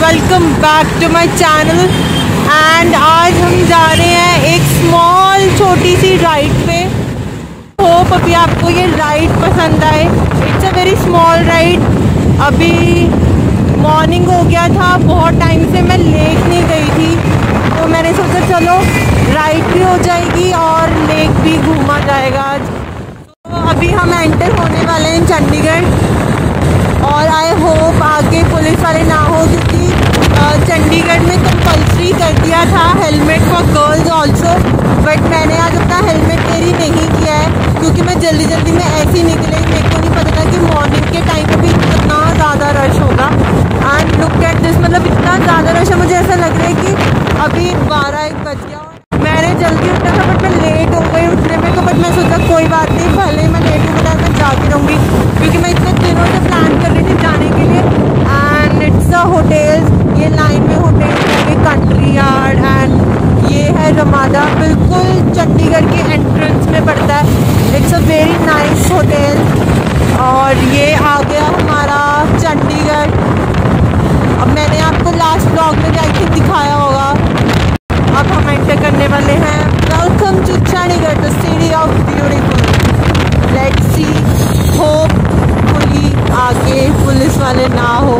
Welcome back to my channel and आज हम जा रहे हैं एक स्मॉल छोटी सी राइड होप अभी आपको ये राइड पसंद आए। It's a very small ride अभी मॉर्निंग हो गया था, बहुत टाइम से मैं लेक नहीं गई थी। तो मैंने सोचा चलो राइड भी हो जाएगी और लेक भी घूमा जाएगा आज। तो अभी हम एंटर होने वाले हैं चंडीगढ़। और आई होप आगे पुलिस वाले ना हो, क्योंकि चंडीगढ़ में कंपल्सरी कर दिया था helmet for girls also but मैंने आज अपना हेलमेट कैरी नहीं किया है, क्योंकि मैं जल्दी जल्दी में ऐसे ही निकली, मेरे को नहीं पता था कि मॉर्निंग के टाइम पे भी इतना ज़्यादा रश होगा। एंड लुक एट दिस मतलब इतना ज़्यादा रश है, मुझे ऐसा लग रहा है कि अभी बारह एक बज गया मैंने जल्दी उठा था बट मैं लेट हो गई उठने में तो बट मैं सोचा कोई बात नहीं भले ही मैं लेट हूँ बट मैं जाती रहूँगी क्योंकि मैं इतने दिनों से प्लान कर रही थी जाने के लिए एंड इट्स अ होटल्स ये लाइन में होटल्स है ये कंट्री यार्ड एंड ये है रमादा बिल्कुल चंडीगढ़ के एंट्रेंस में पड़ता है it's a very nice hotel और ये आ गया हमारा चंडीगढ़ अब मैंने आपको लास्ट ब्लॉग में आई थिंक दिखाया होगा अब हम एंटर करने वाले हैं welcome to Chandigarh the city of beautiful let's see hope कोई आगे पुलिस वाले ना हो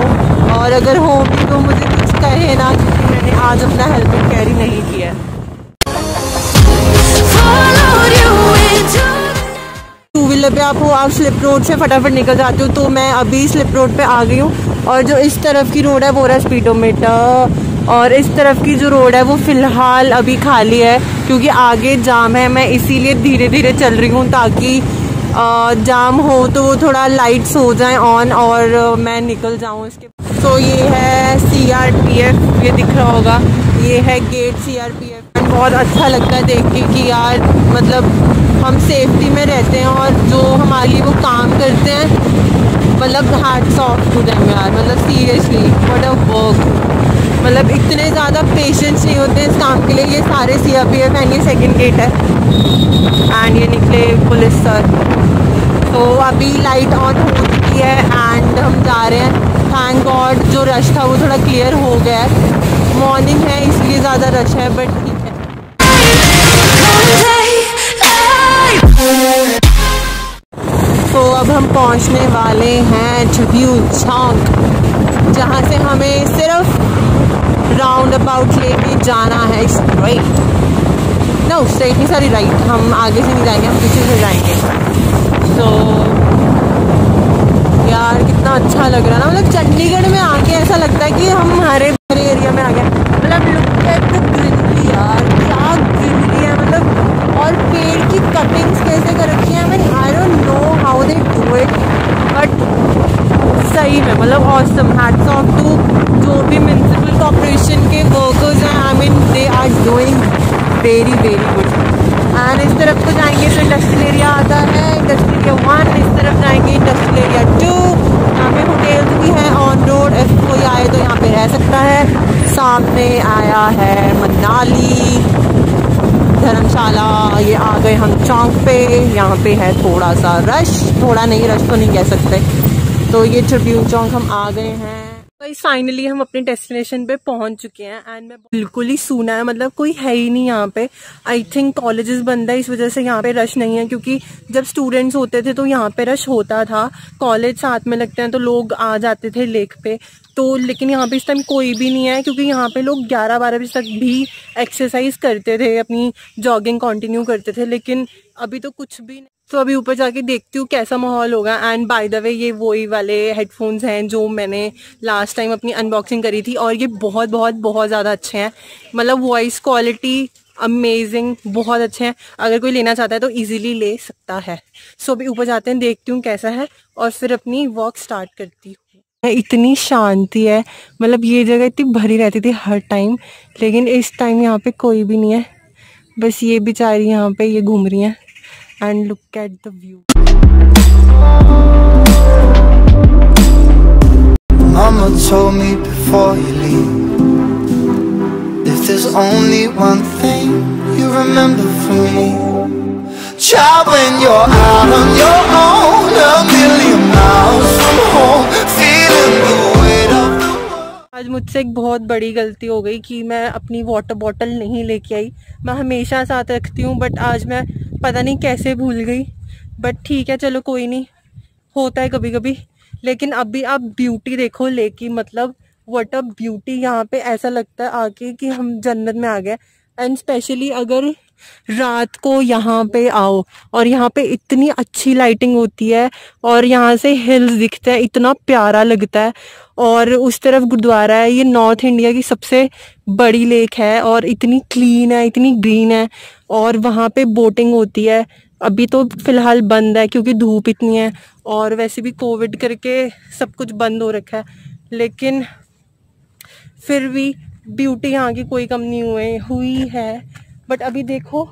और अगर हो भी तो मुझे कुछ कहे ना, क्योंकि मैंने आज अपना हेलमेट कैरी नहीं किया। टू व्हीलर पे आप हो, आप स्लिप रोड से फटाफट निकल जाते हो तो मैं अभी स्लिप रोड पे आ गई हूँ। और जो इस तरफ़ की रोड है, वो रहा स्पीडोमीटर और इस तरफ़ की जो रोड है, वो फ़िलहाल अभी खाली है, क्योंकि आगे जाम है। मैं इसीलिए धीरे धीरे चल रही हूँ, ताकि जाम हो तो वो थोड़ा लाइट्स हो जाए ऑन और मैं निकल जाऊँ इसके तो ये है सी आर पी एफ़ ये दिख रहा होगा। ये है gate C R P F बहुत अच्छा लगता है देख के कि यार मतलब हम सेफ्टी में रहते हैं और जो हमारे लिए वो काम करते हैं मतलब हार्ट ऑफ़ टू देम यार। मतलब सीरियसली व्हाट अ वर्क मतलब इतने ज़्यादा पेशेंस नहीं होते हैं इस काम के लिए। ये सारे C R P F and ये सेकेंड गेट है। एंड ये निकले पुलिस सर। तो अभी लाइट ऑन हो चुकी है एंड हम जा रहे हैं। जो रश था वो थोड़ा क्लियर हो गया है। मॉर्निंग है, इसलिए ज़्यादा रश है बट ठीक है। तो अब हम पहुँचने वाले हैं छब्यू चौक जहाँ से हमें सिर्फ़ राउंड अबाउट लेके जाना है स्ट्रेट नो स्ट्रेट नहीं सारी राइट हम आगे से नहीं जाएँगे, हम पीछे से जाएँगे। तो यार कितना अच्छा लग रहा है ना। मतलब चंडीगढ़ में आके ऐसा लगता है कि हम हरे भरे एरिया में आ गए। मतलब लुक ग्रीनरी यार, क्या ग्रीनरी है मतलब और पेड़ की कटिंग्स कैसे कर रखी है। I I don't know how they do it but सही में मतलब ऑसम हैट्स ऑफ़ टू जो भी म्यूनसिपल कॉरपोरेशन के वर्कर्स हैं. I mean they are doing very very good and इस तरफ़ को जाएँगे तो इंडस्ट्रियल एरिया आता है। इंडस्ट्रियल एरिया वन इस तरफ़ जाएँगे इंडस्ट्रियल एरिया टू यहाँ पे होटल्स भी हैं ऑन रोड इफ़ कोई आए तो यहाँ पे रह सकता है। सामने आया है मनाली, धर्मशाला, ये आ गए हम चौंक पे। यहाँ पे है थोड़ा सा रश थोड़ा नहीं रश तो नहीं कह सकते। तो ये ट्रिब्यून चौंक हम आ गए हैं। फाइनली हम अपने डेस्टिनेशन पे पहुँच चुके हैं एंड मैं बिल्कुल ही सूना है। मतलब कोई है ही नहीं यहाँ पे। आई थिंक कॉलेजेस बंद है, इस वजह से यहाँ पे रश नहीं है क्योंकि जब स्टूडेंट्स होते थे तो यहाँ पे रश होता था। कॉलेज साथ में लगते हैं तो लोग आ जाते थे लेक पे। तो लेकिन यहाँ पे इस टाइम कोई भी नहीं है क्योंकि यहाँ पे लोग 11 बारह बजे तक भी एक्सरसाइज करते थे, अपनी जॉगिंग कंटिन्यू करते थे। लेकिन अभी तो कुछ भी नहीं तो अभी ऊपर जाके देखती हूँ कैसा माहौल होगा। एंड बाय द वे ये वही वाले हेडफोन्स हैं जो मैंने लास्ट टाइम अपनी अनबॉक्सिंग करी थी और ये बहुत बहुत बहुत ज़्यादा अच्छे हैं। मतलब वॉइस क्वालिटी अमेजिंग बहुत अच्छे हैं। अगर कोई लेना चाहता है तो इजीली ले सकता है। सो अभी ऊपर जाते हैं, देखती हूँ कैसा है और फिर अपनी वॉक स्टार्ट करती हूँ। इतनी शांति है। मतलब ये जगह इतनी भरी रहती थी हर टाइम लेकिन इस टाइम यहाँ पे कोई भी नहीं है। बस ये बेचारी यहाँ पे ये घूम रही हैं। And look at the view Mama told me before you leave If there's only one thing you remember from me Child, when you're out on your own A million miles from home Feeling the weight of the world आज मुझसे एक बहुत बड़ी गलती हो गई कि मैं अपनी वाटर बॉटल नहीं लेके आई मैं हमेशा साथ रखती हूँ बट आज मैं पता नहीं कैसे भूल गई बट ठीक है, चलो कोई नहीं, होता है कभी कभी लेकिन अभी आप ब्यूटी देखो, लेकी मतलब वट अ ब्यूटी यहाँ पे ऐसा लगता है आके कि हम जन्नत में आ गए एंड स्पेशली अगर रात को यहाँ पे आओ, और यहाँ पे इतनी अच्छी लाइटिंग होती है, और यहाँ से हिल्स दिखते हैं, इतना प्यारा लगता है, और उस तरफ़ गुरुद्वारा है, ये नॉर्थ इंडिया की सबसे बड़ी लेक है, और इतनी क्लीन है, इतनी ग्रीन है और वहाँ पे बोटिंग होती है। अभी तो फ़िलहाल बंद है क्योंकि धूप इतनी है और वैसे भी कोविड करके सब कुछ बंद हो रखा है। लेकिन फिर भी ब्यूटी यहाँ की कोई कम नहीं हुए, हुई है। बट अभी देखो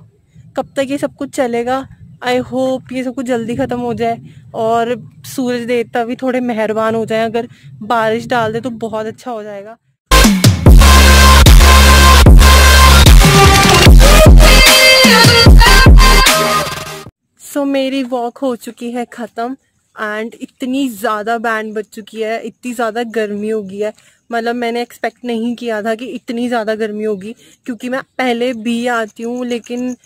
कब तक ये सब कुछ चलेगा। आई होप ये सब कुछ जल्दी ख़त्म हो जाए और सूरज देवता भी थोड़े मेहरबान हो जाए। अगर बारिश डाल दे तो बहुत अच्छा हो जाएगा। सो so, मेरी वॉक हो चुकी है ख़त्म एंड इतनी ज़्यादा बैंड बज चुकी है इतनी ज़्यादा गर्मी हो गई है। मतलब मैंने एक्सपेक्ट नहीं किया था कि इतनी ज़्यादा गर्मी होगी क्योंकि मैं पहले भी आती हूँ लेकिन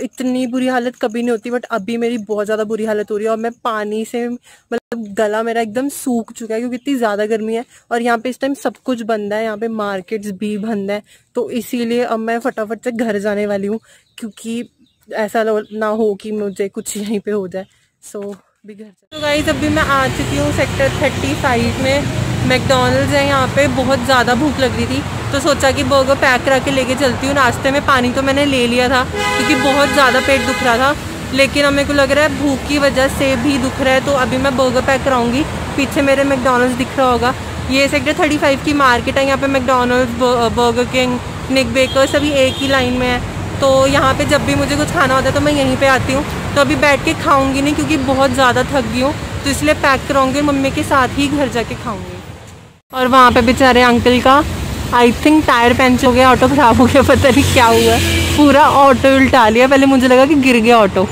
इतनी बुरी हालत कभी नहीं होती बट अभी मेरी बहुत ज़्यादा बुरी हालत हो रही है और मैं पानी से मतलब गला मेरा एकदम सूख चुका है क्योंकि इतनी ज़्यादा गर्मी है और यहाँ पे इस टाइम सब कुछ बंद है यहाँ पे मार्केट्स भी बंद है। तो इसीलिए अब मैं फटाफट से घर जाने वाली हूँ क्योंकि ऐसा ना हो कि मुझे कुछ यहीं पे हो जाए। सो भी घर तो गाइज़ अभी मैं आ चुकी हूँ सेक्टर थर्टी फाइव में। मैकडोनल्ड्स है यहाँ पे। बहुत ज़्यादा भूख लग रही थी। तो सोचा कि बर्गर पैक करा के लेके चलती हूँ। नाश्ते में पानी तो मैंने ले लिया था, क्योंकि बहुत ज़्यादा पेट दुख रहा था। लेकिन मेरे को लग रहा है भूख की वजह से भी दुख रहा है। तो अभी मैं बर्गर पैक कराऊँगी। पीछे मेरे मैकडोनल्ड्स दिख रहा होगा। ये सेक्टर थर्टी फाइव की मार्केट है। यहाँ पे McDonald's Burger King Nik Baker सभी एक ही लाइन में है। तो यहाँ पे जब भी मुझे कुछ खाना होता है तो मैं यहीं पे आती हूँ। तो अभी बैठ के खाऊँगी नहीं क्योंकि बहुत ज़्यादा थक गई हूँ। तो इसलिए पैक कराऊँगी मम्मी के साथ ही घर जाके खाऊँगी। और वहाँ पे बेचारे अंकल का आई थिंक टायर पंचर हो गया ऑटो ख़राब हो गया, पता नहीं क्या हुआ। पूरा ऑटो उल्टा लिया। पहले मुझे लगा कि गिर गया ऑटो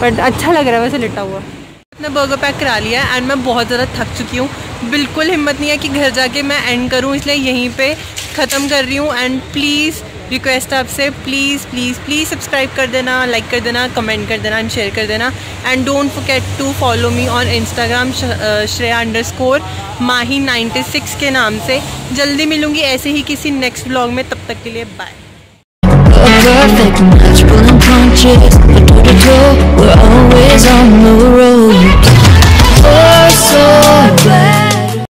बट अच्छा लग रहा है वैसे लेटा हुआ। अपना बर्गर पैक करा लिया है एंड मैं बहुत ज़्यादा थक चुकी हूँ। बिल्कुल हिम्मत नहीं है कि घर जाके मैं एंड करूँ, इसलिए यहीं पे ख़त्म कर रही हूँ। एंड प्लीज़ रिक्वेस्ट है आपसे प्लीज़ प्लीज़ प्लीज़ सब्सक्राइब कर देना लाइक कर देना कमेंट कर देना एंड शेयर कर देना and don't forget to follow me on Instagram Shreya underscore Mahi ninety six के नाम से जल्दी मिलूँगी ऐसे ही किसी नेक्स्ट ब्लॉग में तब तक के लिए bye perfect match, pulling punches, to we're always on the ropes. Oh, so.